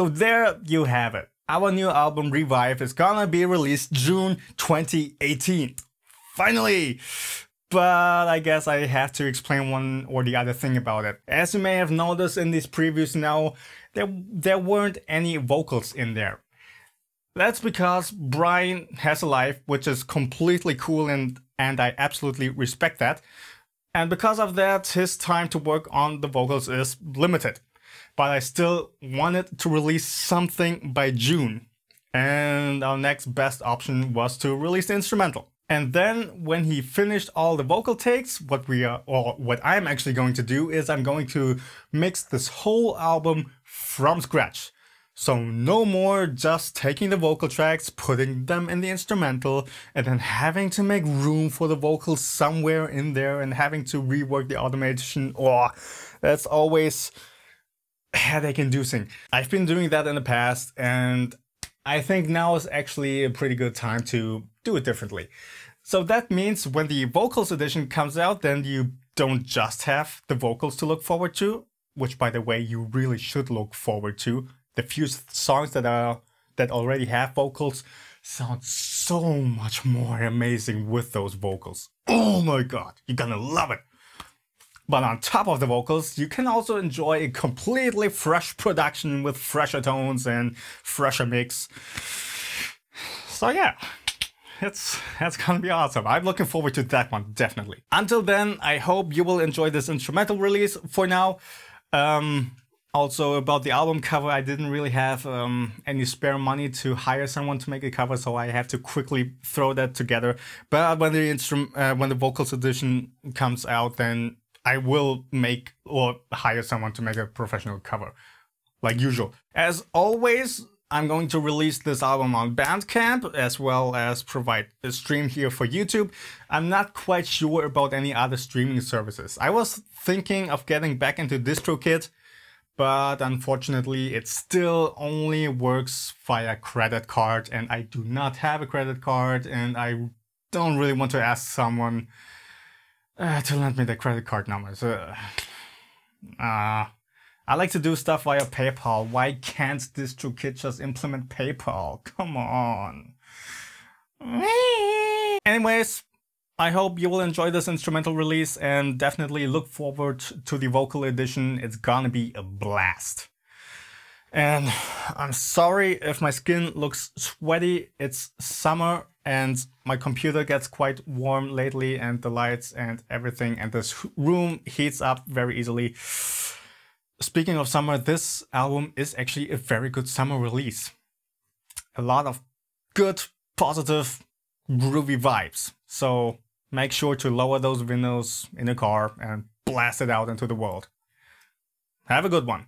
So there you have it. Our new album Revive is gonna be released June 2018. Finally! But I guess I have to explain one or the other thing about it. As you may have noticed in these previews now, there, there weren't any vocals in there. That's because Brian has a life which is completely cool and, and I absolutely respect that. And because of that, his time to work on the vocals is limited. But I still wanted to release something by June. And our next best option was to release the instrumental. And then when he finished all the vocal takes, what we are, or what I'm actually going to do is I'm going to mix this whole album from scratch. So no more just taking the vocal tracks, putting them in the instrumental, and then having to make room for the vocals somewhere in there and having to rework the automation. Oh, that's always headache inducing. I've been doing that in the past and I think now is actually a pretty good time to do it differently. So that means when the vocals edition comes out, then you don't just have the vocals to look forward to, which by the way, you really should look forward to. The few songs that are that already have vocals sound so much more amazing with those vocals. Oh my god, you're gonna love it. But on top of the vocals, you can also enjoy a completely fresh production with fresher tones and fresher mix. So yeah, it's that's gonna be awesome. I'm looking forward to that one, definitely. Until then, I hope you will enjoy this instrumental release for now. Um, also about the album cover, I didn't really have um, any spare money to hire someone to make a cover, so I had to quickly throw that together. But when the instrument, uh, when the vocals edition comes out, then I will make or hire someone to make a professional cover, like usual. As always, I'm going to release this album on Bandcamp as well as provide a stream here for YouTube. I'm not quite sure about any other streaming services. I was thinking of getting back into DistroKid, but unfortunately it still only works via credit card and I do not have a credit card and I don't really want to ask someone uh, to lend me the credit card numbers. Uh, uh, I like to do stuff via PayPal. Why can't DistroKid just implement PayPal? Come on. Anyways, I hope you will enjoy this instrumental release and definitely look forward to the vocal edition. It's gonna be a blast. And I'm sorry if my skin looks sweaty. It's summer and my computer gets quite warm lately and the lights and everything and this room heats up very easily. Speaking of summer, this album is actually a very good summer release. A lot of good, positive, groovy vibes. So make sure to lower those windows in the car and blast it out into the world. Have a good one.